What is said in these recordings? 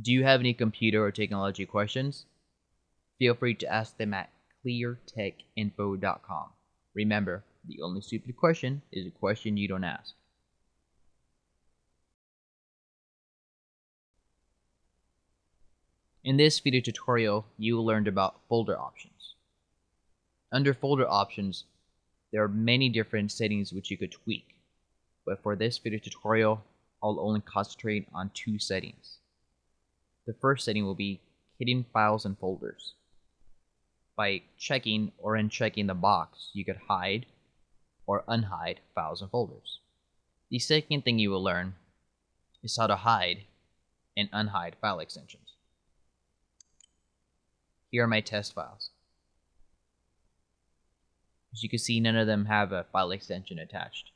Do you have any computer or technology questions? Feel free to ask them at cleartechinfo.com. Remember, the only stupid question is a question you don't ask. In this video tutorial, you learned about folder options. Under folder options, there are many different settings which you could tweak, but for this video tutorial, I'll only concentrate on two settings. The first setting will be hidden files and folders. By checking or unchecking the box, you could hide or unhide files and folders. The second thing you will learn is how to hide and unhide file extensions. Here are my test files. As you can see, none of them have a file extension attached.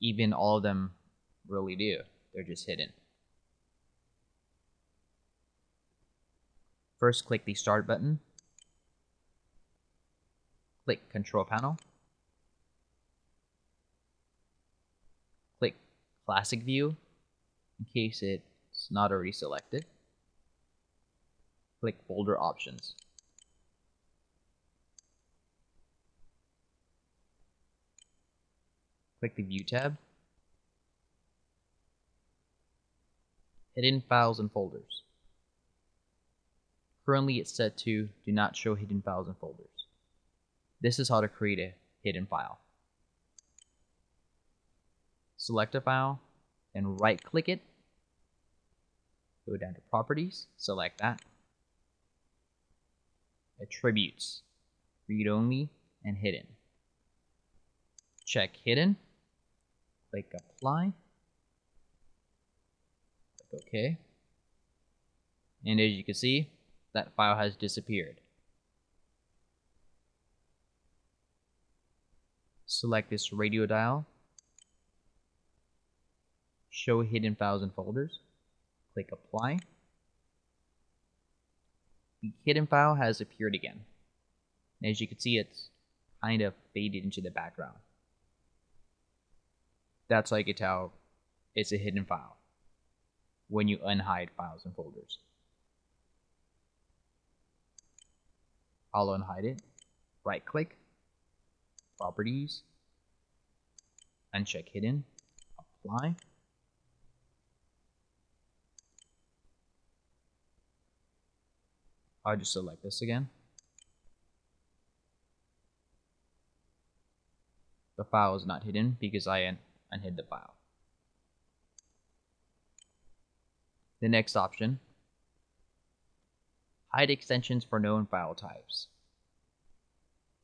Even all of them really do. They're just hidden. First, click the Start button. Click Control Panel. Click Classic View in case it's not already selected. Click Folder Options. Click the View tab. Hidden Files and Folders. Currently it's set to Do Not Show Hidden Files and Folders. This is how to create a hidden file. Select a file and right click it. Go down to Properties, select that. Attributes, read only and hidden. Check hidden, click apply, click OK. And as you can see, that file has disappeared. Select this radio dial, show hidden files and folders, click apply. The hidden file has appeared again. As you can see, it's kind of faded into the background. That's how you can tell it's a hidden file when you unhide files and folders. I'll unhide it. Right click, properties, uncheck hidden, apply. I'll just select this again. The file is not hidden because I un unhid the file. The next option, hide extensions for known file types.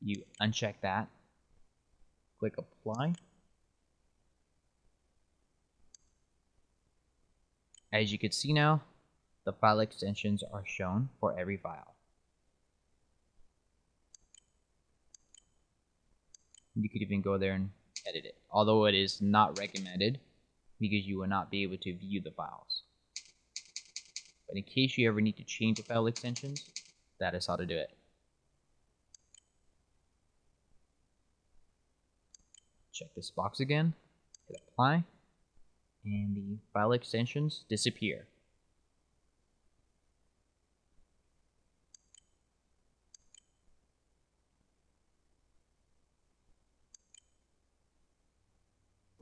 You uncheck that, click apply. As you can see now, the file extensions are shown for every file. You could even go there and edit it, although it is not recommended because you will not be able to view the files. But in case you ever need to change the file extensions, that is how to do it. Check this box again, hit apply, and the file extensions disappear.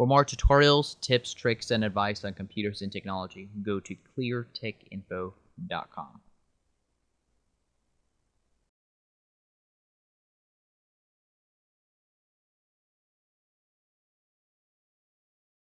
For more tutorials, tips, tricks, and advice on computers and technology, go to cleartechinfo.com.